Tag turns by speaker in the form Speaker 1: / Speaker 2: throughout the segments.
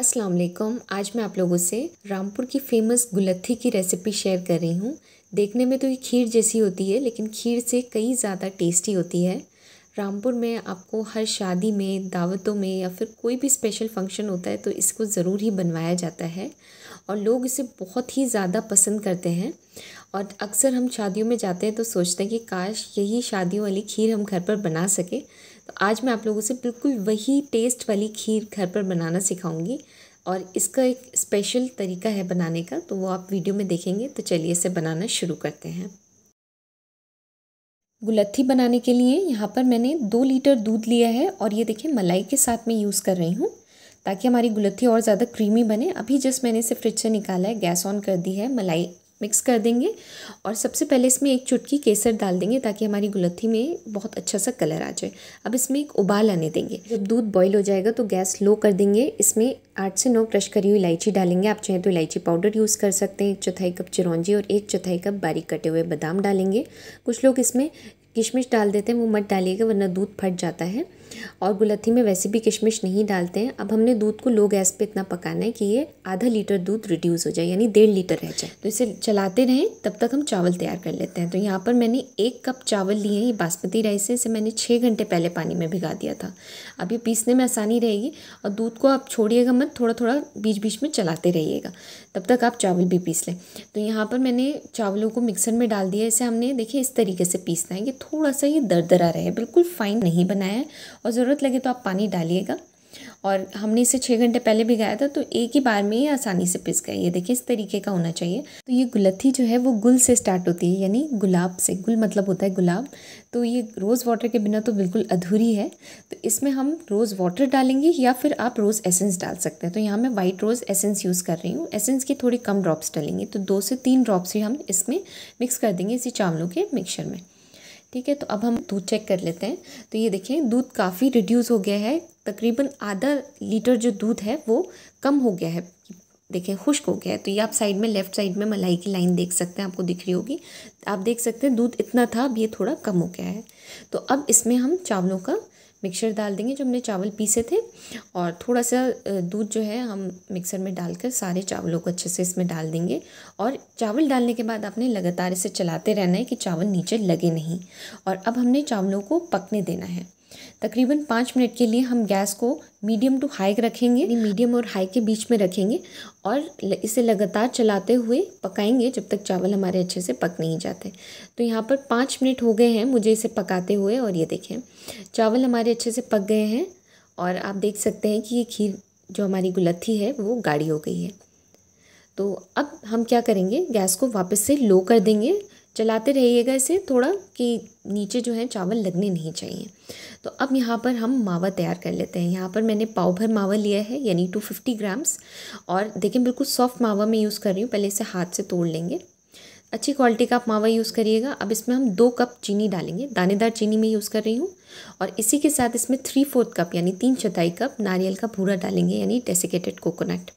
Speaker 1: अस्सलाम वालेकुम। आज मैं आप लोगों से रामपुर की फ़ेमस गुलत्थी की रेसिपी शेयर कर रही हूँ। देखने में तो ये खीर जैसी होती है, लेकिन खीर से कई ज़्यादा टेस्टी होती है। रामपुर में आपको हर शादी में, दावतों में या फिर कोई भी स्पेशल फ़ंक्शन होता है तो इसको ज़रूर ही बनवाया जाता है। और लोग इसे बहुत ही ज़्यादा पसंद करते हैं। और अक्सर हम शादियों में जाते हैं तो सोचते हैं कि काश यही शादियों वाली खीर हम घर पर बना सकें। तो आज मैं आप लोगों से बिल्कुल वही टेस्ट वाली खीर घर पर बनाना सिखाऊँगी। और इसका एक स्पेशल तरीका है बनाने का तो वो आप वीडियो में देखेंगे। तो चलिए इसे बनाना शुरू करते हैं। गुलत्थी बनाने के लिए यहाँ पर मैंने दो लीटर दूध लिया है और ये देखिए मलाई के साथ में यूज़ कर रही हूँ, ताकि हमारी गुलत्थी और ज़्यादा क्रीमी बने। अभी जस्ट मैंने इसे फ्रिज से निकाला है, गैस ऑन कर दी है मलाई मिक्स कर देंगे और सबसे पहले इसमें एक चुटकी केसर डाल देंगे ताकि हमारी गुलत्थी में बहुत अच्छा सा कलर आ जाए। अब इसमें एक उबाल आने देंगे। जब दूध बॉईल हो जाएगा तो गैस लो कर देंगे। इसमें आठ से नौ क्रश करी हुई इलायची डालेंगे। आप चाहें तो इलायची पाउडर यूज़ कर सकते हैं एक चौथाई कप चिरौंजी और एक चौथाई कप बारीक कटे हुए बादाम डालेंगे। कुछ लोग इसमें किशमिश डाल देते हैं, वो मत डालिएगा, वरना दूध फट जाता है। और गुलत्थी में वैसे भी किशमिश नहीं डालते हैं। अब हमने दूध को लो गैस पे इतना पकाना है कि ये आधा लीटर दूध रिड्यूस हो जाए, यानी डेढ़ लीटर रह जाए। तो इसे चलाते रहें, तब तक हम चावल तैयार कर लेते हैं। तो यहाँ पर मैंने एक कप चावल लिए हैं, ये बासमती राइस है, इसे मैंने छः घंटे पहले पानी में भिगा दिया था। अब ये पीसने में आसानी रहेगी और दूध को आप छोड़िएगा मत थोड़ा थोड़ा बीच बीच में चलाते रहिएगा, तब तक आप चावल भी पीस लें। तो यहाँ पर मैंने चावलों को मिक्सर में डाल दिया इसे हमने, देखिए, इस तरीके से पीसना है। कि थोड़ा सा ये दरदरा रहे, बिल्कुल फाइन नहीं बनाया है और ज़रूरत लगे तो आप पानी डालिएगा। और हमने इसे छः घंटे पहले भिगाया था तो एक ही बार में ये आसानी से पिस गए ये देखिए, इस तरीके का होना चाहिए। तो ये गुलत्थी जो है, वो गुल से स्टार्ट होती है, यानी गुलाब से। गुल मतलब होता है गुलाब। तो ये रोज़ वाटर के बिना तो बिल्कुल अधूरी है। तो इसमें हम रोज़ वाटर डालेंगे या फिर आप रोज़ एसेंस डाल सकते हैं। तो यहाँ मैं वाइट रोज़ एसेंस यूज़ कर रही हूँ। एसेंस की थोड़ी कम ड्रॉप्स डालेंगे। तो दो से तीन ड्रॉप्स ही हम इसमें मिक्स कर देंगे इसी चावलों के मिक्सचर में। ठीक है तो अब हम दूध चेक कर लेते हैं। तो ये देखें दूध काफ़ी रिड्यूस हो गया है। तकरीबन आधा लीटर जो दूध है, वो कम हो गया है। देखें खुश्क हो गया है। तो ये आप साइड में लेफ़्ट साइड में मलाई की लाइन देख सकते हैं, आपको दिख रही होगी। आप देख सकते हैं, दूध इतना था, अब ये थोड़ा कम हो गया है। तो अब इसमें हम चावलों का मिक्सर डाल देंगे जो हमने चावल पीसे थे और थोड़ा सा दूध जो है हम मिक्सर में डालकर सारे चावलों को अच्छे से इसमें डाल देंगे। और चावल डालने के बाद आपने लगातार इसे चलाते रहना है कि चावल नीचे लगे नहीं। और अब हमने चावलों को पकने देना है। तकरीबन पाँच मिनट के लिए हम गैस को मीडियम टू हाई रखेंगे मीडियम और हाई के बीच में रखेंगे और इसे लगातार चलाते हुए पकाएँगे जब तक चावल हमारे अच्छे से पक नहीं जाते। तो यहाँ पर पाँच मिनट हो गए हैं मुझे इसे पकाते हुए और ये देखें, चावल हमारे अच्छे से पक गए हैं और आप देख सकते हैं कि ये खीर जो हमारी गुलत्थी है वो गाढ़ी हो गई है। तो अब हम क्या करेंगे, गैस को वापस से लो कर देंगे। चलाते रहिएगा इसे थोड़ा कि नीचे जो है चावल लगने नहीं चाहिए। तो अब यहाँ पर हम मावा तैयार कर लेते हैं। यहाँ पर मैंने पाव भर मावा लिया है, यानी टू फिफ्टी ग्राम्स और देखिए बिल्कुल सॉफ्ट मावा मैं यूज़ कर रही हूँ, पहले इसे हाथ से तोड़ लेंगे। अच्छी क्वालिटी का आप मावा यूज़ करिएगा। अब इसमें हम दो कप चीनी डालेंगे। दानेदार चीनी में यूज़ कर रही हूँ। और इसी के साथ इसमें थ्री फोर्थ कप यानी तीन चौथाई कप नारियल का भूरा डालेंगे यानी डेसिकेटेड कोकोनट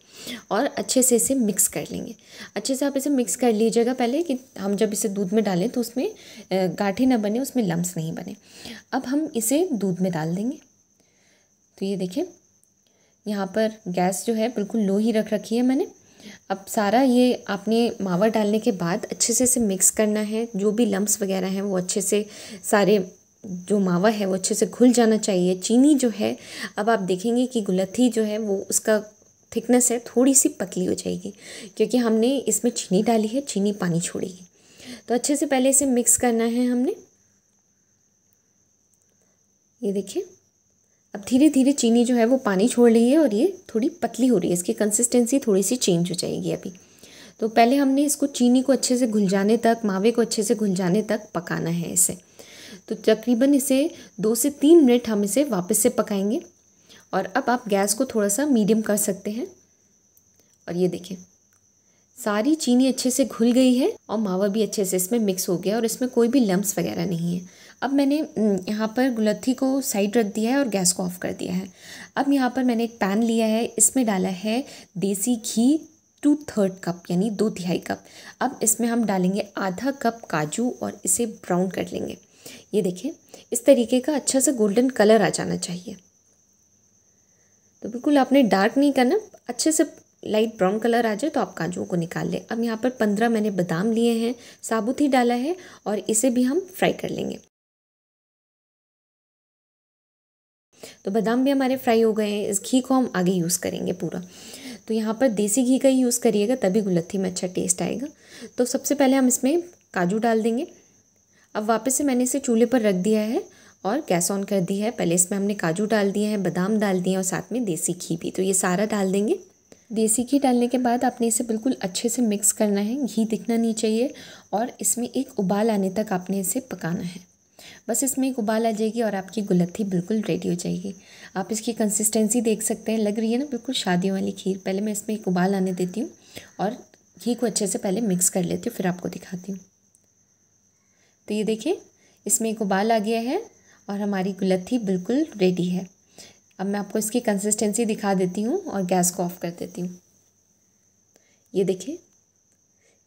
Speaker 1: और अच्छे से इसे मिक्स कर लेंगे। अच्छे से आप इसे मिक्स कर लीजिएगा पहले कि हम जब इसे दूध में डालें तो उसमें गाठे ना बने, उसमें लम्स नहीं बने। अब हम इसे दूध में डाल देंगे। तो ये देखिए यहाँ पर गैस जो है बिल्कुल लो ही रख रखी है मैंने। अब सारा ये आपने मावा डालने के बाद अच्छे से इसे मिक्स करना है। जो भी लम्स वगैरह हैं, वो अच्छे से सारे जो मावा है, वो अच्छे से घुल जाना चाहिए। चीनी जो है, अब आप देखेंगे कि गुलथी जो है, वो उसका थिकनेस है थोड़ी सी पतली हो जाएगी। क्योंकि हमने इसमें चीनी डाली है, चीनी पानी छोड़ेगी। तो अच्छे से पहले इसे मिक्स करना है हमने। ये देखिए। अब धीरे धीरे चीनी जो है वो पानी छोड़ रही है और ये थोड़ी पतली हो रही है। इसकी कंसिस्टेंसी थोड़ी सी चेंज हो जाएगी अभी। तो पहले हमने इसको चीनी को अच्छे से घुल जाने तक, मावे को अच्छे से घुल जाने तक पकाना है इसे। तो तकरीबन इसे दो से तीन मिनट हम इसे वापस से पकाएँगे। और अब आप गैस को थोड़ा सा मीडियम कर सकते हैं। और ये देखें सारी चीनी अच्छे से घुल गई है और मावा भी अच्छे से इसमें मिक्स हो गया और इसमें कोई भी लम्स वगैरह नहीं है। अब मैंने यहाँ पर गुलत्थी को साइड रख दिया है और गैस को ऑफ़ कर दिया है। अब यहाँ पर मैंने एक पैन लिया है, इसमें डाला है देसी घी टू थर्ड कप यानी दो तिहाई कप अब इसमें हम डालेंगे आधा कप काजू और इसे ब्राउन कर लेंगे। ये देखिए, इस तरीके का अच्छा सा गोल्डन कलर आ जाना चाहिए। तो बिल्कुल आपने डार्क नहीं करना, अच्छे से लाइट ब्राउन कलर आ जाए तो आप काजुओं को निकाल लें। अब यहाँ पर पंद्रह मैंने बादाम लिए हैं, साबुत ही डाला है और इसे भी हम फ्राई कर लेंगे। तो बादाम भी हमारे फ्राई हो गए हैं इस घी को हम आगे यूज़ करेंगे पूरा। तो यहाँ पर देसी घी का ही यूज़ करिएगा, तभी गुलत्थी में अच्छा टेस्ट आएगा। तो सबसे पहले हम इसमें काजू डाल देंगे। अब वापस से मैंने इसे चूल्हे पर रख दिया है और गैस ऑन कर दी है। पहले इसमें हमने काजू डाल दिए हैं, बादाम डाल दिए हैं और साथ में देसी घी भी। तो ये सारा डाल देंगे। देसी घी डालने के बाद आपने इसे बिल्कुल अच्छे से मिक्स करना है। घी दिखना नहीं चाहिए और इसमें एक उबाल आने तक आपने इसे पकाना है। बस इसमें एक उबाल आ जाएगी और आपकी गुलत्थी बिल्कुल रेडी हो जाएगी। आप इसकी कंसिस्टेंसी देख सकते हैं। लग रही है ना, बिल्कुल शादियों वाली खीर। पहले मैं इसमें एक उबाल आने देती हूँ और घी को अच्छे से पहले मिक्स कर लेती हूँ, फिर आपको दिखाती हूँ। तो ये देखिए, इसमें एक उबाल आ गया है और हमारी गुलत्थी बिल्कुल रेडी है। अब मैं आपको इसकी कंसिस्टेंसी दिखा देती हूँ और गैस को ऑफ़ कर देती हूँ। ये देखिए,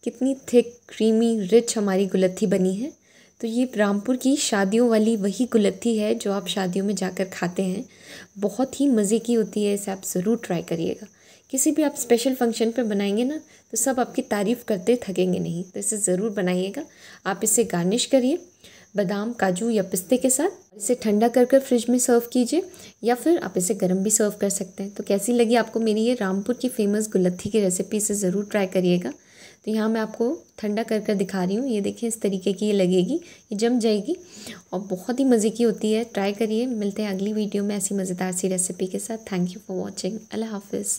Speaker 1: कितनी थिक क्रीमी रिच हमारी गुलत्थी बनी है। तो ये रामपुर की शादियों वाली वही गुलत्थी है जो आप शादियों में जाकर खाते हैं। बहुत ही मज़े की होती है, इसे आप ज़रूर ट्राई करिएगा। किसी भी आप स्पेशल फ़ंक्शन पे बनाएँगे ना तो सब आपकी तारीफ़ करते थकेंगे नहीं तो इसे ज़रूर बनाइएगा। आप इसे गार्निश करिए बादाम, काजू या पिस्ते के साथ। इसे ठंडा कर कर फ्रिज में सर्व कीजिए, या फिर आप इसे गर्म भी सर्व कर सकते हैं। तो कैसी लगी आपको मेरी ये रामपुर की फ़ेमस गुलत्थी की रेसिपी इसे ज़रूर ट्राई करिएगा। तो यहाँ मैं आपको ठंडा कर कर दिखा रही हूँ। ये देखिए, इस तरीके की ये लगेगी, ये जम जाएगी और बहुत ही मज़े की होती है। ट्राई करिए, मिलते हैं अगली वीडियो में ऐसी मज़ेदार सी रेसिपी के साथ। Thank you for watching. Allah हाफिज़।